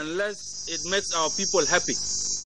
unless it makes our people happy.